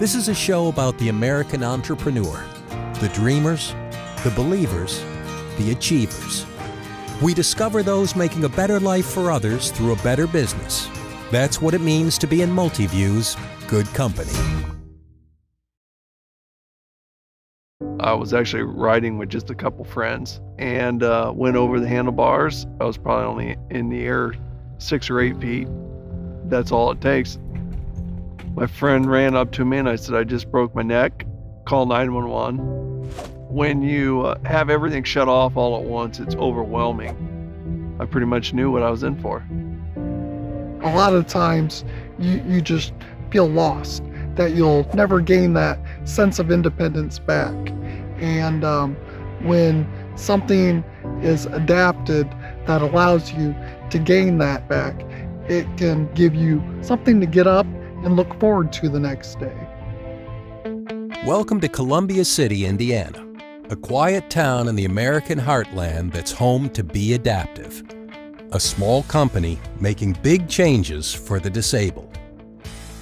This is a show about the American entrepreneur, the dreamers, the believers, the achievers. We discover those making a better life for others through a better business. That's what it means to be in Multiview's good company. I was actually riding with just a couple friends and uh, went over the handlebars. I was probably only in the air six or eight feet. That's all it takes. My friend ran up to me and I said, I just broke my neck. Call 911. When you uh, have everything shut off all at once, it's overwhelming. I pretty much knew what I was in for. A lot of times you, you just feel lost, that you'll never gain that sense of independence back. And um, when something is adapted that allows you to gain that back, it can give you something to get up and look forward to the next day. Welcome to Columbia City, Indiana, a quiet town in the American heartland that's home to Be Adaptive, a small company making big changes for the disabled.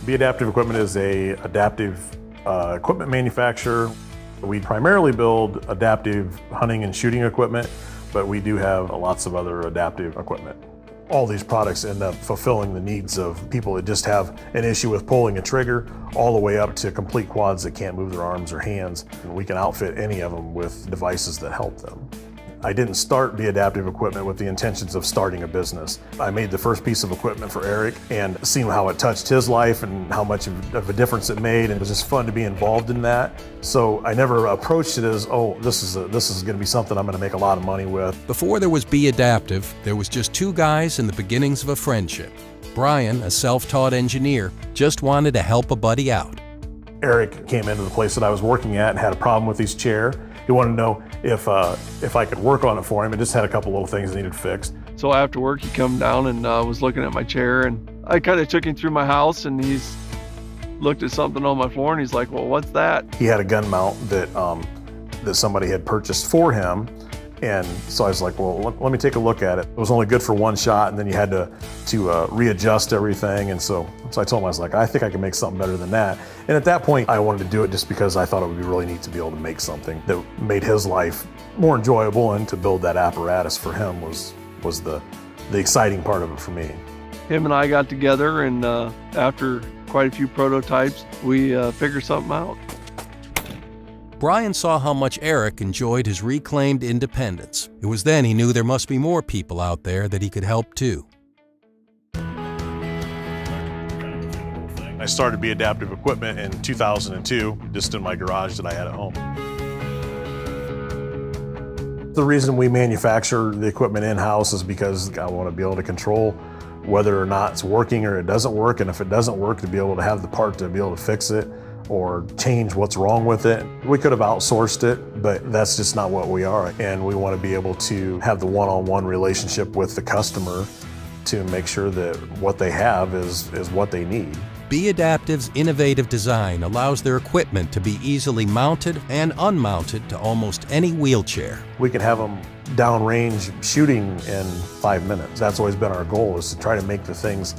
Be Adaptive Equipment is a adaptive uh, equipment manufacturer. We primarily build adaptive hunting and shooting equipment, but we do have lots of other adaptive equipment all these products end up fulfilling the needs of people that just have an issue with pulling a trigger all the way up to complete quads that can't move their arms or hands. And we can outfit any of them with devices that help them. I didn't start Be Adaptive Equipment with the intentions of starting a business. I made the first piece of equipment for Eric and seeing how it touched his life and how much of a difference it made. And it was just fun to be involved in that. So I never approached it as, oh, this is, a, this is going to be something I'm going to make a lot of money with. Before there was Be Adaptive, there was just two guys in the beginnings of a friendship. Brian, a self-taught engineer, just wanted to help a buddy out. Eric came into the place that I was working at and had a problem with his chair. He wanted to know if uh, if I could work on it for him. It just had a couple little things that needed fixed. So after work, he come down and uh, was looking at my chair, and I kind of took him through my house, and he's looked at something on my floor, and he's like, "Well, what's that?" He had a gun mount that um, that somebody had purchased for him, and so I was like, well, let, let, me take a look at it. It was only good for one shot, and then you had to to uh, readjust everything. And so, so I told him, I was like, I think I can make something better than that. And at that point, I wanted to do it just because I thought it would be really neat to be able to make something that made his life more enjoyable, and to build that apparatus for him was was the the exciting part of it for me. Him and I got together, and uh, after quite a few prototypes, we uh, figured something out. Brian saw how much Eric enjoyed his reclaimed independence. It was then he knew there must be more people out there that he could help too. I started Be Adaptive Equipment in 2002, just in my garage that I had at home. The reason we manufacture the equipment in-house is because I want to be able to control whether or not it's working or it doesn't work, and if it doesn't work, to be able to have the part to be able to fix it or change what's wrong with it. We could have outsourced it, but that's just not what we are. And we want to be able to have the one-on-one relationship with the customer to make sure that what they have is, is what they need. Be Adaptive's innovative design allows their equipment to be easily mounted and unmounted to almost any wheelchair. We can have them downrange shooting in five minutes. That's always been our goal is to try to make the things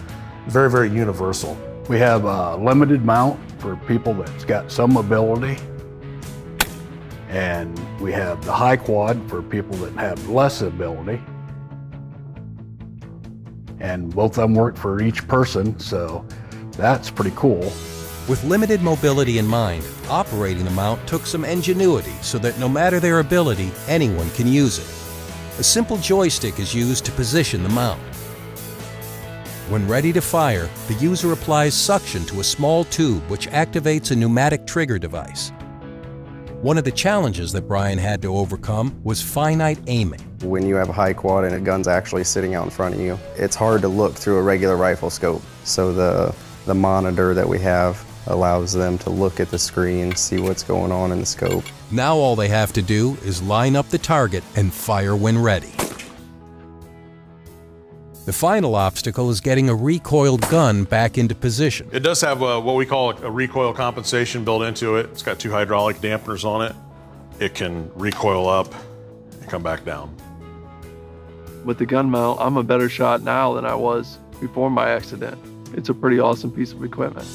very, very universal. We have a limited mount for people that's got some ability. And we have the high quad for people that have less ability. And both of them work for each person, so that's pretty cool. With limited mobility in mind, operating the mount took some ingenuity so that no matter their ability, anyone can use it. A simple joystick is used to position the mount. When ready to fire, the user applies suction to a small tube which activates a pneumatic trigger device. One of the challenges that Brian had to overcome was finite aiming. When you have a high quad and a gun's actually sitting out in front of you, it's hard to look through a regular rifle scope. So the, the monitor that we have allows them to look at the screen, see what's going on in the scope. Now all they have to do is line up the target and fire when ready. The final obstacle is getting a recoiled gun back into position. It does have a, what we call a recoil compensation built into it. It's got two hydraulic dampeners on it. It can recoil up and come back down. With the gun mount, I'm a better shot now than I was before my accident. It's a pretty awesome piece of equipment.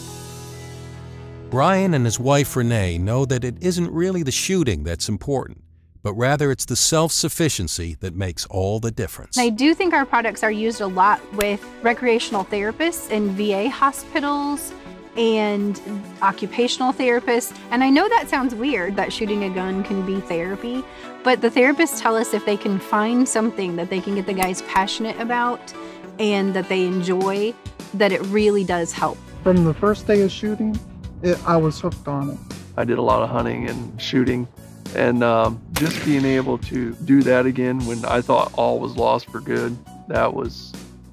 Brian and his wife Renee know that it isn't really the shooting that's important, but rather it's the self sufficiency that makes all the difference. I do think our products are used a lot with recreational therapists in VA hospitals and occupational therapists. And I know that sounds weird that shooting a gun can be therapy, but the therapists tell us if they can find something that they can get the guys passionate about and that they enjoy, that it really does help. From the first day of shooting, it, I was hooked on it. I did a lot of hunting and shooting, and um, just being able to do that again when I thought all was lost for good, that was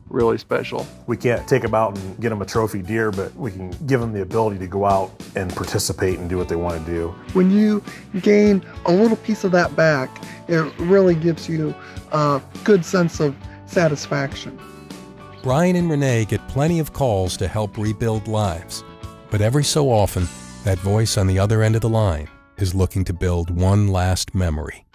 really special. We can't take them out and get them a trophy deer, but we can give them the ability to go out and participate and do what they want to do. When you gain a little piece of that back, it really gives you a good sense of satisfaction. Brian and Renee get plenty of calls to help rebuild lives. But every so often, that voice on the other end of the line is looking to build one last memory.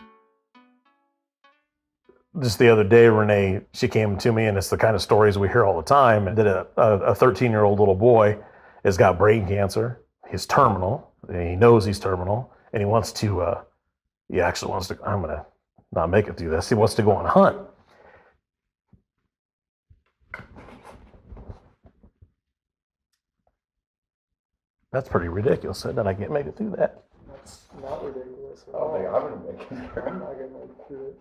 Just the other day, Renee, she came to me, and it's the kind of stories we hear all the time. That a 13 year old little boy has got brain cancer. He's terminal. He knows he's terminal, and he wants to. Uh, he actually wants to. I'm gonna not make it through this. He wants to go on a hunt. That's pretty ridiculous. That I can't make it through that. That's not ridiculous. I don't think I'm gonna make it. I'm not gonna make it it.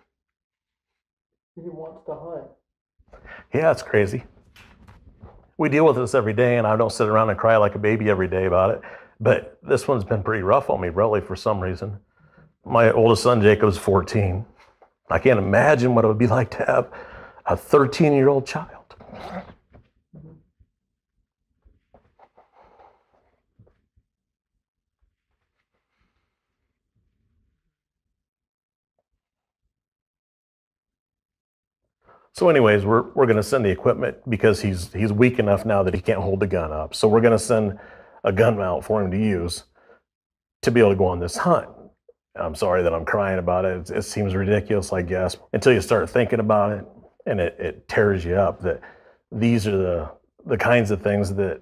He wants to hunt. Yeah, it's crazy. We deal with this every day, and I don't sit around and cry like a baby every day about it. But this one's been pretty rough on me, really, for some reason. My oldest son, Jacob's 14. I can't imagine what it would be like to have a 13 year old child. So, anyways, we're, we're going to send the equipment because he's he's weak enough now that he can't hold the gun up. So we're going to send a gun mount for him to use to be able to go on this hunt. I'm sorry that I'm crying about it. It, it seems ridiculous, I guess, until you start thinking about it, and it, it tears you up. That these are the the kinds of things that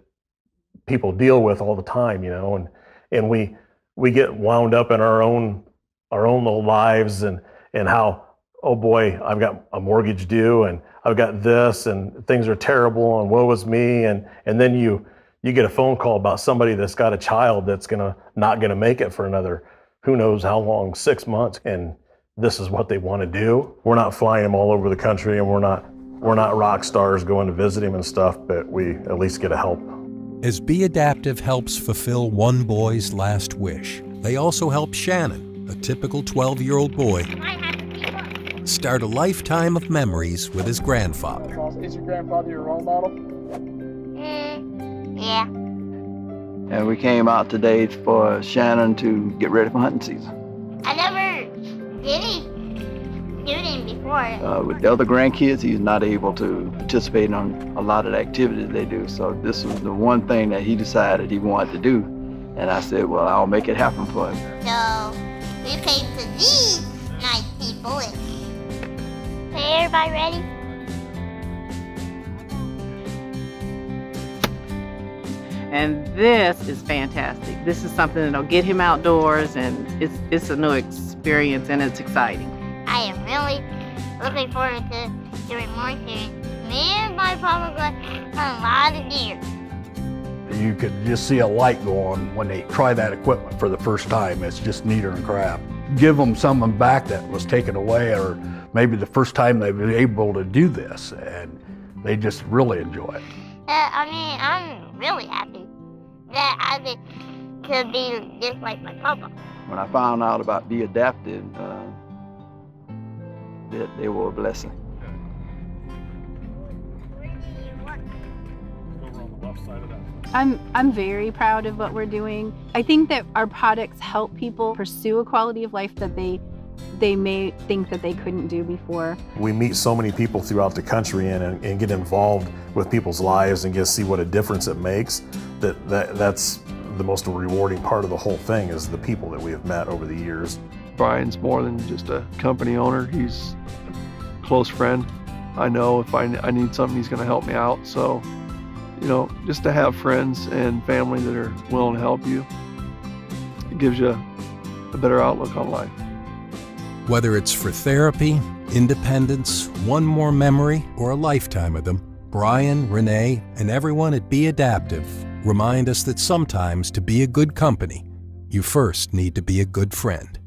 people deal with all the time, you know, and and we we get wound up in our own our own little lives and and how oh boy, I've got a mortgage due and I've got this and things are terrible and woe is me. And, and then you, you get a phone call about somebody that's got a child that's gonna not gonna make it for another who knows how long, six months. And this is what they want to do. We're not flying them all over the country and we're not we're not rock stars going to visit him and stuff, but we at least get a help. As Be Adaptive helps fulfill one boy's last wish, they also help Shannon, a typical 12 year old boy, start a lifetime of memories with his grandfather. Is your grandfather your role model? Mm, yeah. And we came out today for Shannon to get ready for hunting season. I never did any shooting before. Uh, with the other grandkids, he's not able to participate in a lot of the activities they do. So this was the one thing that he decided he wanted to do. And I said, well, I'll make it happen for him. So we came to these nice people. And... Hey, everybody ready? And this is fantastic. This is something that'll get him outdoors, and it's it's a new experience, and it's exciting. I am really looking forward to doing more shooting. Me and my papa got a lot of deer. You could just see a light go on when they try that equipment for the first time. It's just neater and crap. Give them something back that was taken away, or maybe the first time they've been able to do this, and they just really enjoy it. Uh, I mean, I'm really happy that I get to be just like my papa. When I found out about Be Adapted, uh, that they were a blessing. I'm I'm very proud of what we're doing. I think that our products help people pursue a quality of life that they they may think that they couldn't do before. We meet so many people throughout the country and, and get involved with people's lives and get to see what a difference it makes. That, that that's the most rewarding part of the whole thing is the people that we have met over the years. Brian's more than just a company owner. He's a close friend. I know if I, I need something, he's going to help me out. So, you know, just to have friends and family that are willing to help you it gives you a better outlook on life. Whether it's for therapy, independence, one more memory, or a lifetime of them, Brian, Renee, and everyone at Be Adaptive remind us that sometimes to be a good company, you first need to be a good friend.